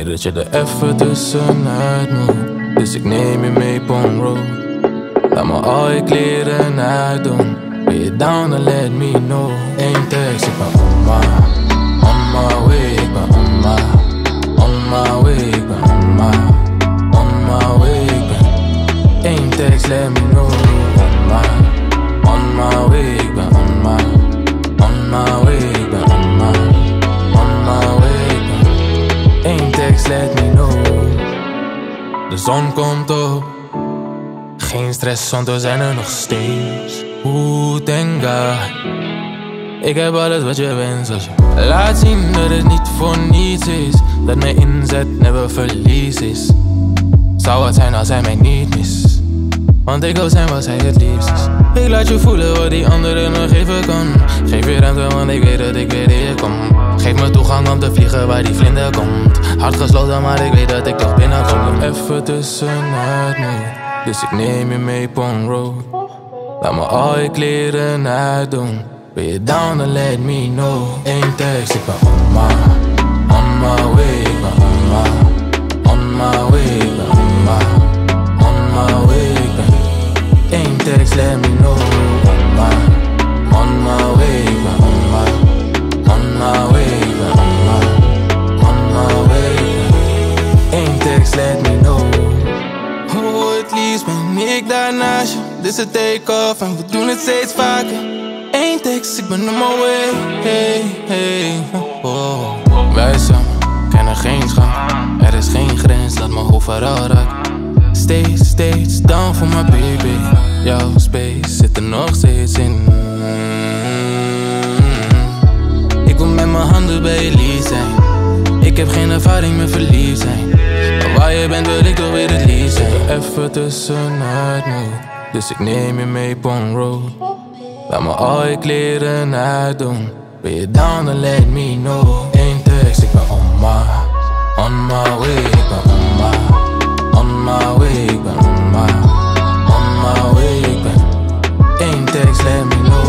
Nee, dat je er even tussenuit moet. Dus ik neem je mee, Pong Road. Laat me al je kleren uitdoen. Ben je down, dan let me know. Eén tekst, ik ben on my, on my way. Ik ben on my, on my way. Ik ben on my, on my way. Ik ben één tekst, let me know. On my, on my way. Ik ben on my, on my way. Ik ben on my, on my way. Ik ben één tekst, let me know. De zon komt op. Geen stress, want we zijn er nog steeds. Thank God. Ik heb alles wat je wenst als je laat zien dat het niet voor niets is. Dat mijn inzet never verlies is. Zou het zijn als hij mij niet mis? Want ik wil zijn wat zij het liefst. Ik laat je voelen wat die anderen nog geven kan. Geef je ruimte, want ik weet dat ik weer hier kom. Geef me toegang om te vliegen waar die vlinder komt. Hard gesloten, maar ik weet dat ik toch binnenkom. Even tussenuit moet. Dus ik neem je mee, Pong Road. Laat me al je kleren uitdoen. Ben je down, dan let me know. Eén tekst, ik ben on my, het liefst ben ik daar naast je. Dit is het take-off en we doen het steeds vaker. Eén tekst, ik ben on my way. Hey, hey, oh. Wij samen kennen geen scham. Er is geen grens dat hoofd vooral raakt. Steeds, steeds down voor mijn baby. Jouw space zit er nog steeds in. Ik wil met mijn handen bij je lief zijn. Ik heb geen ervaring met verliefd zijn. Waar je bent wil ik toch weer het liefst even tussenuit nu. Dus ik neem je mee, Bonro. Laat me al je kleren uitdoen. Ben je down, dan let me know. Eén tekst, ik ben on my, on my way. Ik ben on my, on my way. Ik ben on my, on my way. Ik ben. Eén tekst, let me know.